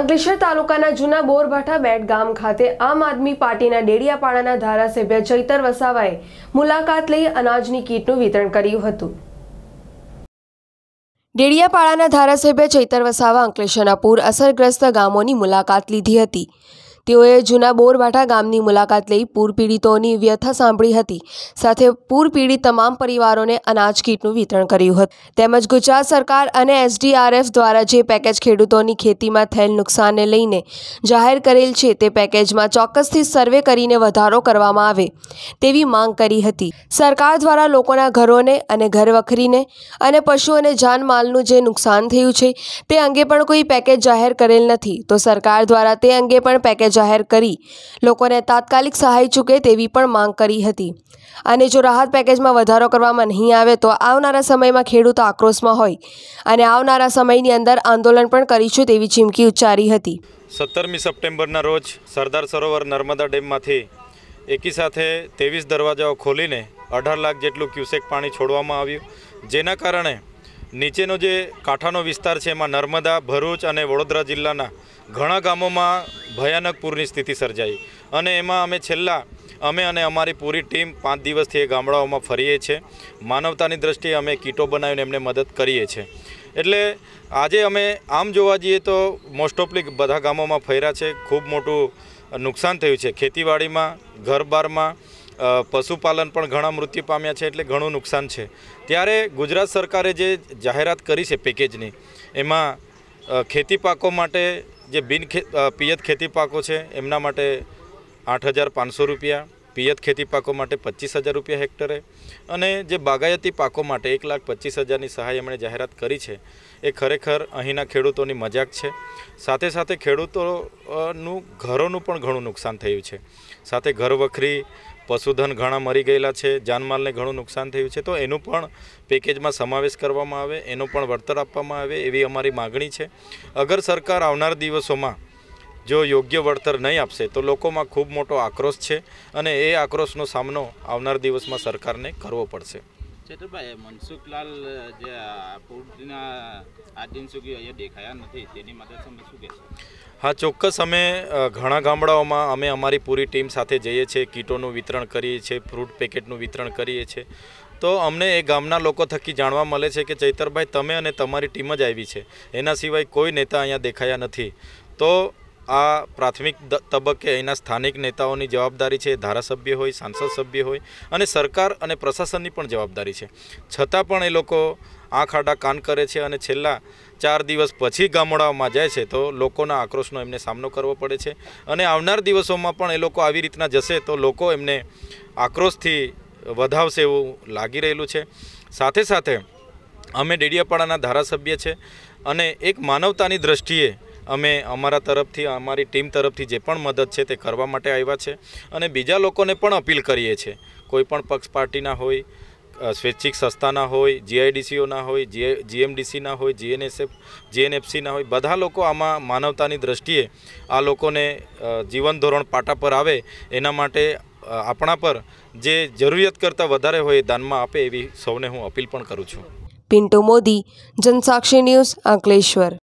અંકલેશ્વર તાલુકાના જૂના બોરભાઠા બેટ ગામ ખાતે આમ આદમી પાર્ટીના ડેડિયાપાડાના ધારાસભ્ય ચૈતર વસાવાએ મુલાકાત લઈ અનાજની કીટનું વિતરણ કર્યું હતું. ડેડિયાપાડાના ધારાસભ્ય ચૈતર વસાવા અંકલેશ્વરના પૂર અસરગ્રસ્ત ગામોની મુલાકાત લીધી હતી. તેઓએ જૂના બોરભાઠા ગામની મુલાકાત લઈ પૂર પીડિતોની વ્યથા સાંભળી હતી. સાથે પૂર પીડિત તમામ પરિવારોને અનાજ કીટનું વિતરણ કર્યું હતું. તેમજ ગુજરાત સરકાર અને એસડીઆરએફ દ્વારા જે પેકેજ ખેડૂતોની ખેતીમાં થયેલ નુકસાનને લઈને જાહેર કરેલ છે તે પેકેજમાં ચોક્કસથી સર્વે કરીને વધારો કરવામાં આવે તેવી માંગ કરી હતી. સરકાર દ્વારા લોકોના ઘરોને અને ઘરવખરીને અને પશુઓને જાનમાલનું જે નુકસાન થયું છે તે અંગે પણ કોઈ પેકેજ જાહેર કરેલ નથી. તો સરકાર દ્વારા તે અંગે પણ પેકેજ જાહેર કરી. લોકોને તાત્કાલિક સહાય ચૂકે તેવી પણ માંગ કરી હતી. અને જો રાહત પેકેજમાં વધારો કરવામાં નહીં આવે તો આવનારા સમયમાં ખેડૂતો આક્રોશમાં હોય. અને આવનારા સમયની અંદર આંદોલન પણ કરીશું તેવી ચીમકી ઉચ્ચારી હતી. સત્તરમી સપ્ટેમ્બરના રોજ સરદાર સરોવર નર્મદા ડેમમાંથી એકી સાથે ત્રેવીસ દરવાજાઓ ખોલીને અઢાર લાખ જેટલું ક્યુસેક પાણી છોડવામાં આવ્યું. જેના કારણે નીચેનો જે કાંઠાનો વિસ્તાર છે એમાં નર્મદા, ભરૂચ અને વડોદરા જિલ્લાના ઘણા ગામોમાં ભયાનક પૂરની સ્થિતિ સર્જાઈ. અને એમાં અમે છેલ્લા, અમે અને અમારી પૂરી ટીમ પાંચ દિવસથી એ ગામડાઓમાં ફરીએ છીએ. માનવતાની દ્રષ્ટિએ અમે કીટો બનાવીને એમને મદદ કરીએ છીએ. એટલે આજે અમે આમ જોવા જઈએ તો મોસ્ટ ઓફલી બધા ગામોમાં ફર્યા છે. ખૂબ મોટું નુકસાન થયું છે. ખેતીવાડીમાં, ઘરબારમાં પશુપાલન પણ ઘણા મૃત્યુ પામ્યા છે એટલે ઘણું નુકસાન છે. ત્યારે ગુજરાત સરકારે જે જાહેરાત કરી છે પેકેજની, એમાં ખેતી પાકો માટે જે બિન પિયત ખેતી પાકો છે, એમના માટે આઠ હજાર પાંચસો રૂપિયા, પિયત ખેતી પાકો માટે પચીસ હજાર રૂપિયા હેક્ટરે અને જે બાગાયતી પાકો માટે એક લાખ પચીસ હજારની સહાય એમણે જાહેરાત કરી છે, એ ખરેખર અહીંના ખેડૂતોની મજાક છે. સાથે સાથે ખેડૂતોનું ઘરોનું પણ ઘણું નુકસાન થયું છે. સાથે ઘર વખરી પશુધન ઘણા મરી ગયેલા છે, જાનમાલને ઘણું નુકસાન થયું છે. તો એનું પણ પેકેજમાં સમાવેશ કરવામાં આવે, એનું પણ વળતર આપવામાં આવે એવી અમારી માગણી છે. અગર સરકાર આવનાર દિવસોમાં જો યોગ્ય વળતર નહીં આપશે, તો લોકોમાં ખૂબ મોટો આક્રોશ છે અને એ આક્રોશનો સામનો આવનાર દિવસમાં સરકારને કરવો પડશે. ચેતરભાઈ, મનસુખલાલ જે પૂરના આજ દિન સુધી અહીંયા દેખાયા નથી, તેની મદદ શું કહેશો? હા, ચોક્કસ અમે ઘણા ગામડાઓમાં અમે અમારી પૂરી ટીમ સાથે જઈએ છીએ, કીટોનું વિતરણ કરીએ છીએ, ફ્રૂટ પેકેટનું વિતરણ કરીએ છીએ. તો અમને એ ગામના લોકો થકી જાણવા મળે છે કે ચૈતરભાઈ, તમે અને તમારી ટીમ જ આવી છે. એના સિવાય કોઈ નેતા અહીંયા દેખાયા નથી. તો આ પ્રાથમિક તબક્કે અહીંના સ્થાનિક નેતાઓની જવાબદારી છે, ધારાસભ્ય હોય, સાંસદ સભ્ય હોય અને સરકાર અને પ્રશાસનની પણ જવાબદારી છે. છતાં પણ એ લોકો આંખ આડા કાન કરે છે અને છેલ્લા ચાર દિવસ પછી ગામડાઓમાં જાય છે, તો લોકોના આક્રોશનો એમને સામનો કરવો પડે છે. અને આવનાર દિવસોમાં પણ એ લોકો આવી રીતના જશે, તો લોકો એમને આક્રોશથી વધાવશે એવું લાગી રહેલું છે. સાથે સાથે અમે ડેડિયાપાડાના ધારાસભ્ય છે અને એક માનવતાની દ્રષ્ટિએ અમે અમારા તરફથી, અમારી ટીમ તરફથી જે પણ મદદ છે તે કરવા માટે આવ્યા છે અને બીજા લોકોને પણ અપીલ કરીએ છીએ. કોઈપણ પક્ષ પાર્ટીના હોય સ્વૈચ્છિક સંસ્થાના હોય, જીઆઈડીસીઓના હોય જીએમડીસીના હોય, જીએનએસએફ, જીએનએફસીના હોય, બધા લોકો આમાં માનવતાની દ્રષ્ટિએ આ લોકોને જીવન ધોરણ પાટા પર આવે એના માટે આપણા પર જે જરૂરિયાત કરતાં વધારે હોય દાનમાં આપે એવી સૌને હું અપીલ પણ કરું છું. પિન્ટુ મોદી, જનસાક્ષી ન્યૂઝ અંકલેશ્વર